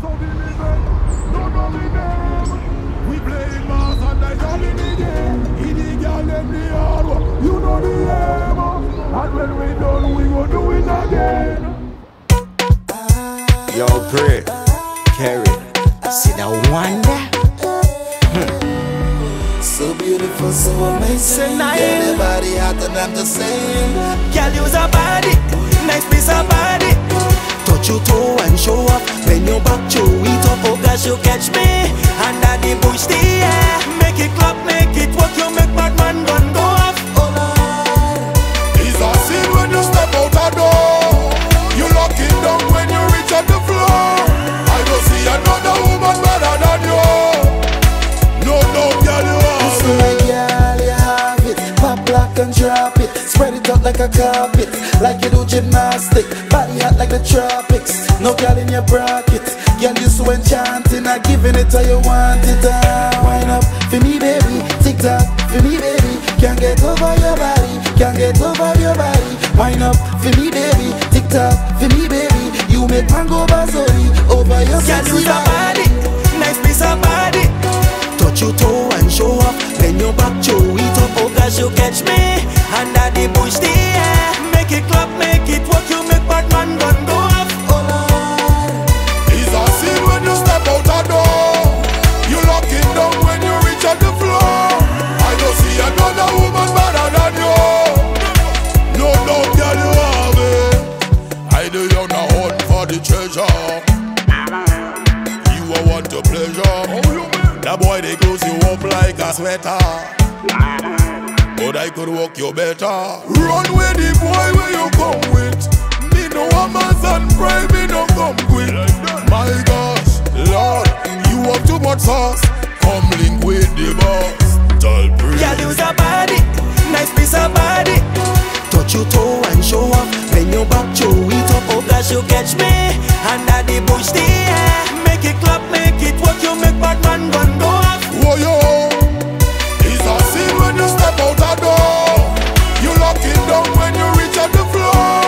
so the event. Don't know me name. We playing mass and I all in the game. In the girl and the hard you know the aim. And when we done, we go do it again. Yo, pray, carry, see that wonder. So beautiful, so amazing. Tonight. Yeah, body hot and I'm just saying. Girl, use a body, nice piece of body. Touch your toe and drop it. Spread it out like a carpet. Like you do gymnastic. Body hot like the tropics. No girl in your bracket. Girl, you so enchanting. I giving it how you want it. Ah, wind up for me, baby. Tick tock for me, baby. Can't get over your body. Can't get over your body. Wind up for me, baby. Tick tock for me, baby. You make man go bazooey over your Girl, sexy body. nice piece of body. Touch your toe and show up. When your back show it up, oh gosh, you catch me for the treasure. You are want to pleasure. That boy they close you up like a sweater. But I could walk you better. Run with the boy where you come with. Me no Amazon Prime, me no come quick. My gosh, Lord, you have too much sauce. Come link with the boss. Up, oh you catch me under the bush, the air. Make it clap, make it work. You make bad man run go off. Whoa, yo. It's a sin when you step out a door. You lock it down when you reach at the floor.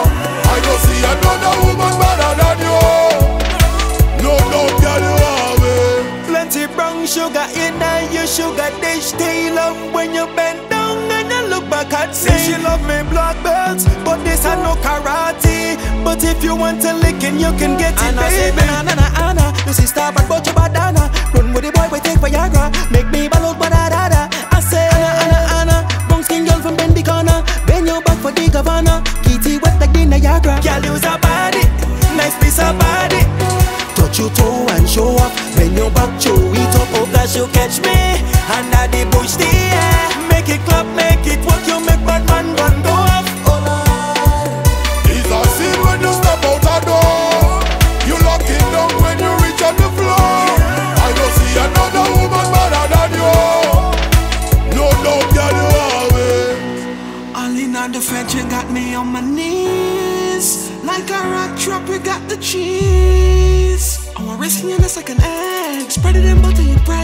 I don't see another woman better than you. No, no, girl, you have it. Plenty brown sugar in her, your sugar dish. They love when you bend down and you look back and say she love me black belts, but this a no karate. But if you want a licking, you can get it, baby. Anna, Anna, Anna, you see star back, but you badana. Run with the boy, we take Viagra. Make me ball out, badada. I say Anna, Anna, Anna, brown skin girl from Bendy Corner. Bend your back for the governor. Kitty wet like the Niagara. Girl, use a body, nice piece of body. Touch your toe and show up. When your back show it up, oh gosh, you catch me under the bush, the Like a rock drop, you got the cheese. I want rest in nest like an egg. Spread it in butter your bread.